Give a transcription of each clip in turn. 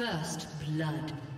First blood.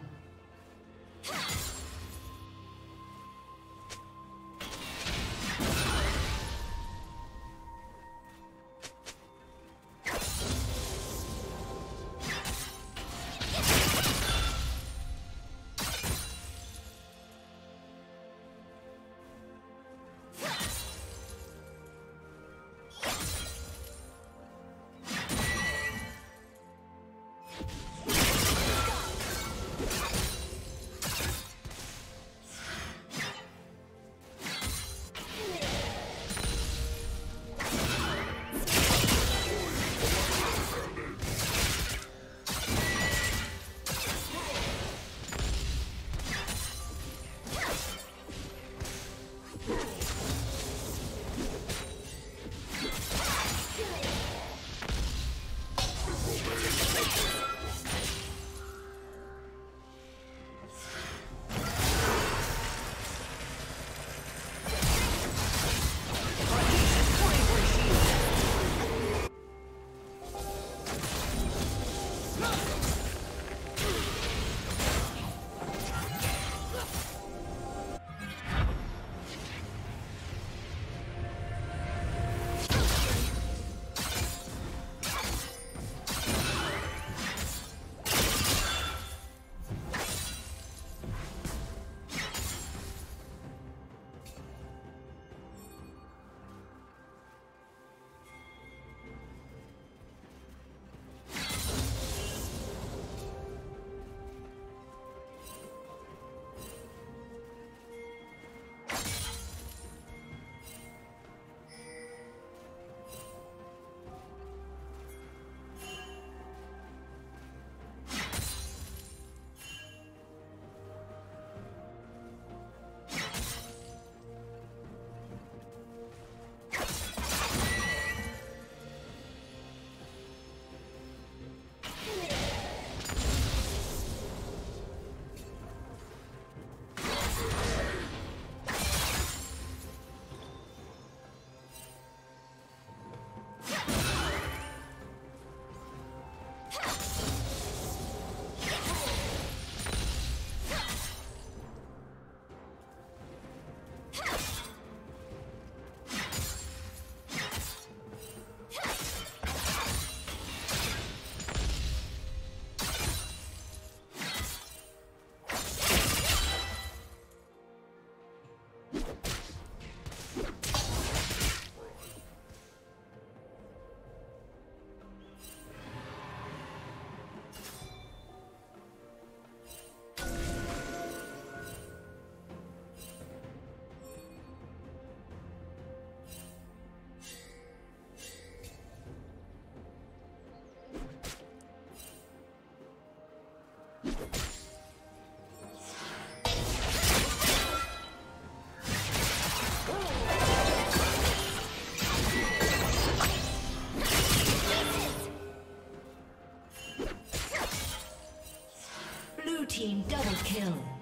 Team double kill.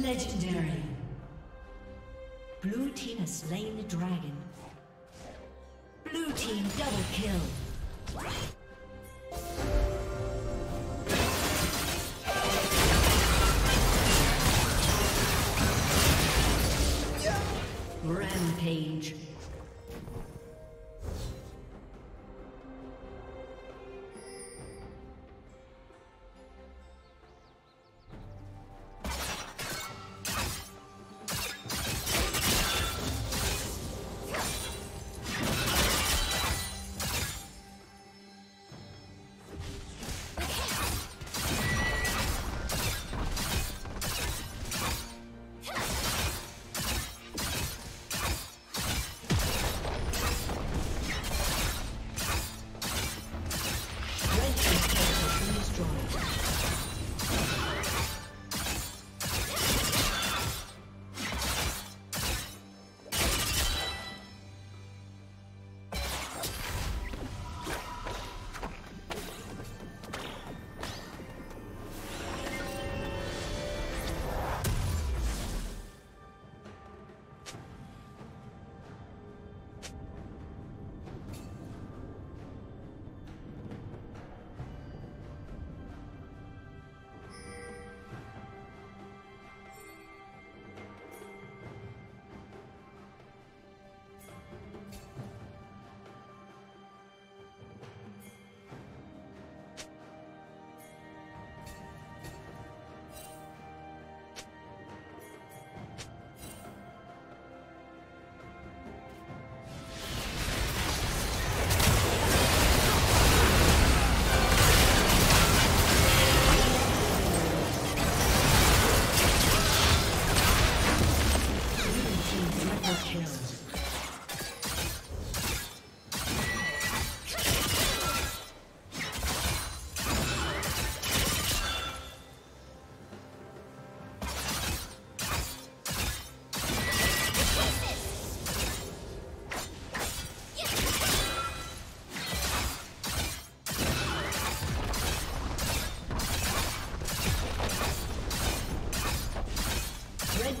Legendary. Blue team has slain the dragon. Blue team double kill. Rampage.